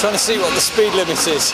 trying to see what the speed limit is.